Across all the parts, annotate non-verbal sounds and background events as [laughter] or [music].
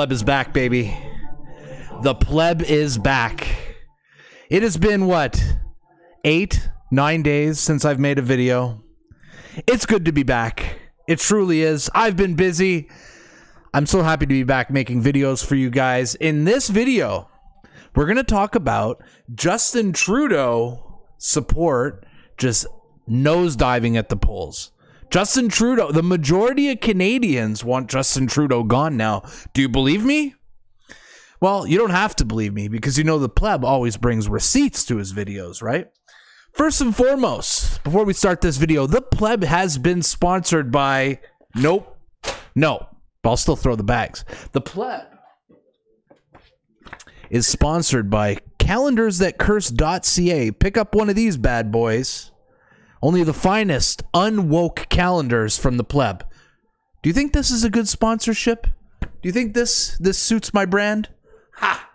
Pleb is back, baby. The pleb is back. It has been what? Eight, nine days since I've made a video. It's good to be back. It truly is. I've been busy. I'm so happy to be back making videos for you guys. In this video, we're going to talk about Justin Trudeau support just nosediving at the polls. Justin Trudeau, the majority of Canadians want Justin Trudeau gone now. Do you believe me? Well, you don't have to believe me because you know the pleb always brings receipts to his videos, right? First and foremost, before we start this video, the pleb has been sponsored by Nope. No. But I'll still throw the bags. The pleb is sponsored by calendarsthatcurse.ca. Pick up one of these bad boys. Only the finest unwoke calendars from the pleb. Do you think this is a good sponsorship? Do you think this this suits my brand? Ha!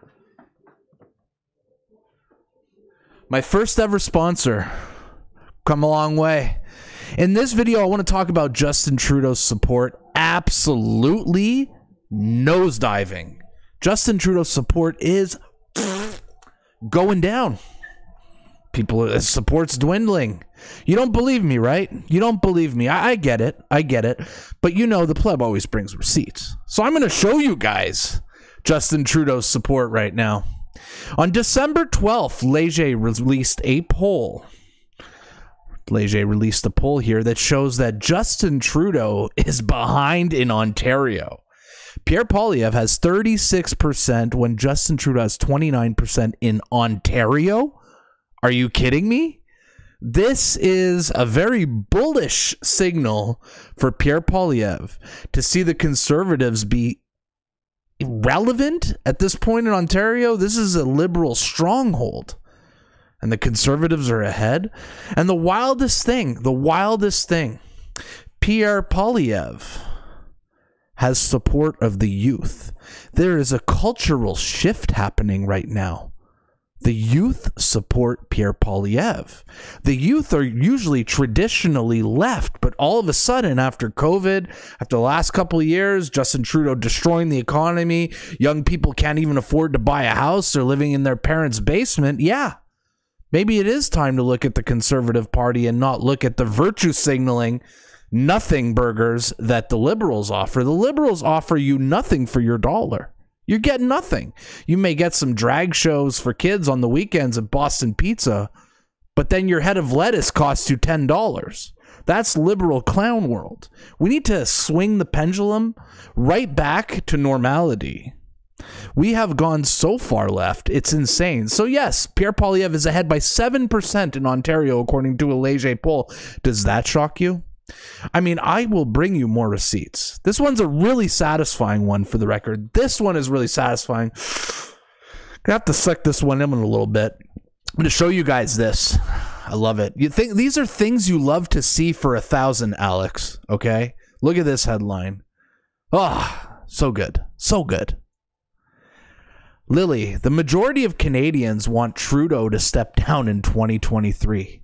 My first ever sponsor. Come a long way. In this video, I want to talk about Justin Trudeau's support absolutely nosediving. Justin Trudeau's support is [sniffs] going down. People support's dwindling. You don't believe me, right? You don't believe me. I, I get it. I get it. But you know the pleb always brings receipts. So I'm going to show you guys Justin Trudeau's support right now. On December 12th, Leger released a poll. Leger released a poll here that shows that Justin Trudeau is behind in Ontario. Pierre Poilievre has 36% when Justin Trudeau has 29% in Ontario. Are you kidding me? This is a very bullish signal for Pierre Poilievre to see the Conservatives be relevant at this point in Ontario. This is a liberal stronghold. And the Conservatives are ahead. And the wildest thing, the wildest thing, Pierre Poilievre has support of the youth. There is a cultural shift happening right now. The youth support Pierre Poilievre. The youth are usually traditionally left, but all of a sudden, after COVID, after the last couple of years, Justin Trudeau destroying the economy, young people can't even afford to buy a house, they're living in their parents' basement. Yeah, maybe it is time to look at the Conservative Party and not look at the virtue signaling nothing burgers that the liberals offer. The liberals offer you nothing for your dollar. You're getting nothing. You may get some drag shows for kids on the weekends at Boston Pizza, but then your head of lettuce costs you $10. That's liberal clown world. We need to swing the pendulum right back to normality. We have gone so far left, it's insane. So, yes, Pierre Poilievre is ahead by 7% in Ontario, according to a Leger poll. Does that shock you? I mean, I will bring you more receipts. This one's a really satisfying one for the record. This one is really satisfying. Gonna have to suck this one in a little bit. I'm gonna show you guys this. I love it. You think these are things you love to see for a thousand, Alex? Okay, look at this headline. Ah, oh, so good, so good. Lilley, the majority of Canadians want Trudeau to step down in 2023.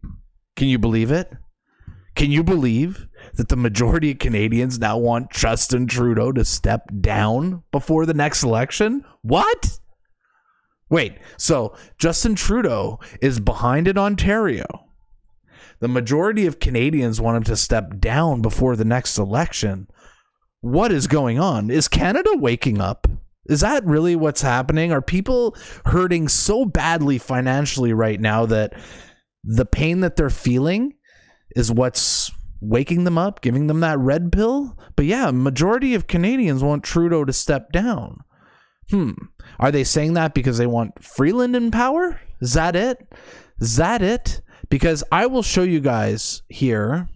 Can you believe it? Can you believe that the majority of Canadians now want Justin Trudeau to step down before the next election? What? Wait, so Justin Trudeau is behind in Ontario. The majority of Canadians want him to step down before the next election. What is going on? Is Canada waking up? Is that really what's happening? Are people hurting so badly financially right now that the pain that they're feeling is what's waking them up, giving them that red pill. But yeah, majority of Canadians want Trudeau to step down. Hmm. Are they saying that because they want Freeland in power? Is that it? Is that it? Because I will show you guys here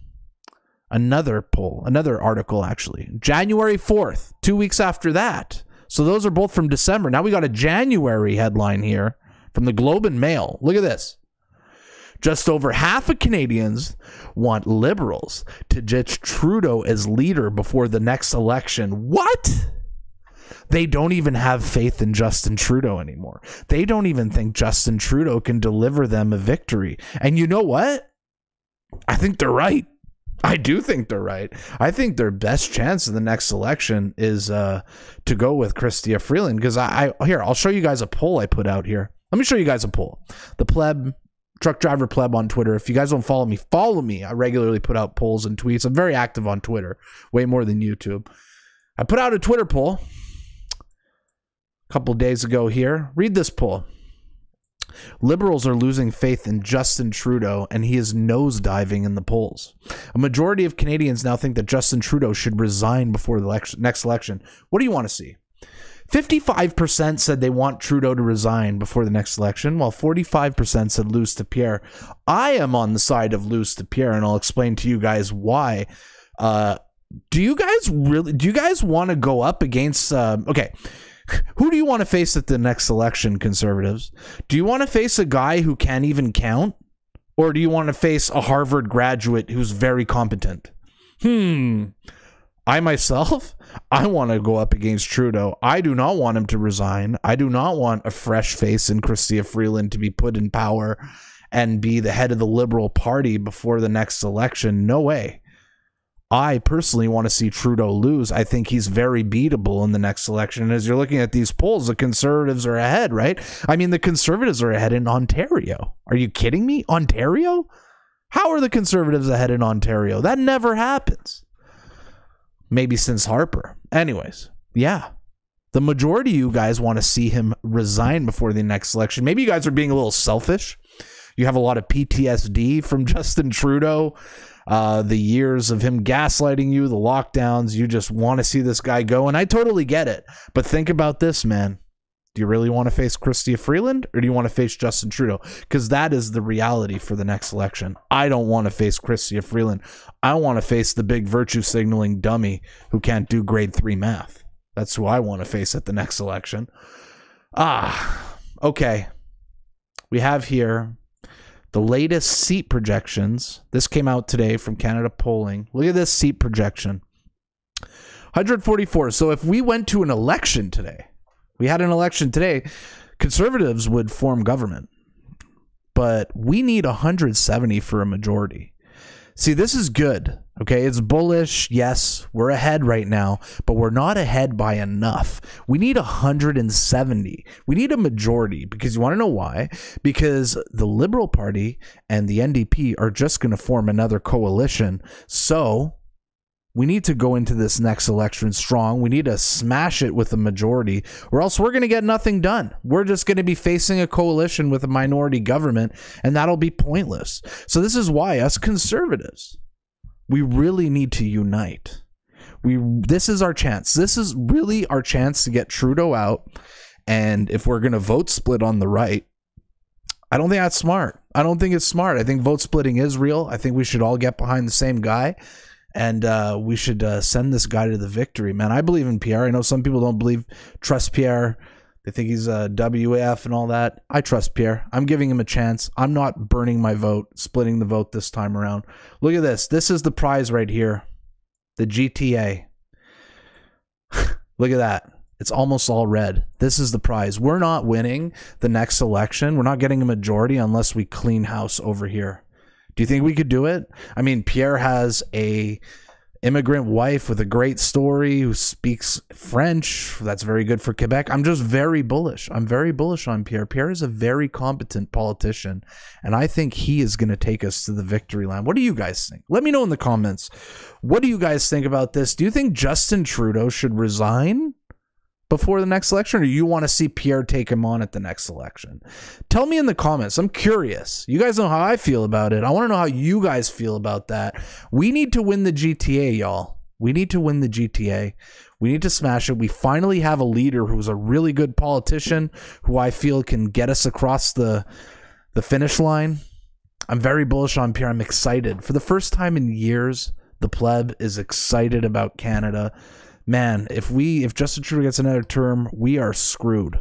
another poll, another article actually. January 4th, two weeks after that. So those are both from December. Now we got a January headline here from the Globe and Mail. Look at this. Just over half of Canadians want liberals to ditch Trudeau as leader before the next election. What? They don't even have faith in Justin Trudeau anymore. They don't even think Justin Trudeau can deliver them a victory. And you know what? I think they're right. I do think they're right. I think their best chance in the next election is uh, to go with Chrystia Freeland because I, I here I'll show you guys a poll I put out here. Let me show you guys a poll. The pleb truck driver pleb on Twitter. If you guys don't follow me, follow me. I regularly put out polls and tweets. I'm very active on Twitter, way more than YouTube. I put out a Twitter poll a couple days ago here. Read this poll. Liberals are losing faith in Justin Trudeau, and he is nosediving in the polls. A majority of Canadians now think that Justin Trudeau should resign before the election, next election. What do you want to see? 55% said they want Trudeau to resign before the next election, while 45% said lose to Pierre. I am on the side of lose to Pierre, and I'll explain to you guys why. Uh, do you guys really? Do you guys want to go up against? Uh, okay, who do you want to face at the next election, conservatives? Do you want to face a guy who can't even count? Or do you want to face a Harvard graduate who's very competent? Hmm. I myself, [laughs] I want to go up against Trudeau. I do not want him to resign. I do not want a fresh face in Chrystia Freeland to be put in power and be the head of the Liberal Party before the next election. No way. I personally want to see Trudeau lose. I think he's very beatable in the next election. And as you're looking at these polls, the conservatives are ahead, right? I mean, the conservatives are ahead in Ontario. Are you kidding me? Ontario? How are the conservatives ahead in Ontario? That never happens. Maybe since Harper. Anyways, yeah. The majority of you guys want to see him resign before the next election. Maybe you guys are being a little selfish. You have a lot of PTSD from [laughs] Justin Trudeau uh, the years of him gaslighting you, the lockdowns. You just want to see this guy go. And I totally get it. But think about this, man. Do you really want to face Chrystia Freeland or do you want to face Justin Trudeau? Because that is the reality for the next election. I don't want to face Chrystia Freeland. I want to face the big virtue signaling dummy who can't do grade three math. That's who I want to face at the next election. Ah, okay. We have here the latest seat projections. This came out today from Canada Polling. Look at this seat projection 144. So if we went to an election today, we had an election today, conservatives would form government. But we need 170 for a majority. See, this is good. Okay, it's bullish. Yes, we're ahead right now, but we're not ahead by enough. We need 170. We need a majority because you want to know why? Because the Liberal Party and the NDP are just going to form another coalition. So we need to go into this next election strong. We need to smash it with a majority, or else we're going to get nothing done. We're just going to be facing a coalition with a minority government, and that'll be pointless. So, this is why us conservatives, we really need to unite. We this is our chance. This is really our chance to get Trudeau out. And if we're going to vote split on the right, I don't think that's smart. I don't think it's smart. I think vote splitting is real. I think we should all get behind the same guy and uh, we should uh, send this guy to the victory, man. I believe in Pierre. I know some people don't believe, trust Pierre. They think he's a WEF and all that. I trust Pierre. I'm giving him a chance. I'm not burning my vote, splitting the vote this time around. Look at this. This is the prize right here the GTA. [laughs] Look at that. It's almost all red. This is the prize. We're not winning the next election. We're not getting a majority unless we clean house over here. Do you think we could do it? I mean, Pierre has a immigrant wife with a great story who speaks French. That's very good for Quebec. I'm just very bullish. I'm very bullish on Pierre. Pierre is a very competent politician, and I think he is going to take us to the victory line. What do you guys think? Let me know in the comments. What do you guys think about this? Do you think Justin Trudeau should resign? Before the next election, or you want to see Pierre take him on at the next election? Tell me in the comments. I'm curious. You guys know how I feel about it. I want to know how you guys feel about that. We need to win the GTA, y'all. We need to win the GTA. We need to smash it. We finally have a leader who's a really good politician who I feel can get us across the the finish line. I'm very bullish on Pierre. I'm excited. For the first time in years, the pleb is excited about Canada man, if we if Justin Trudeau gets another term, we are screwed.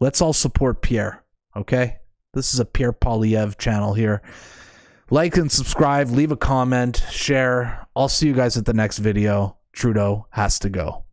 Let's all support Pierre. Okay, this is a Pierre Poilievre channel here. Like and subscribe, leave a comment, share. I'll see you guys at the next video. Trudeau has to go.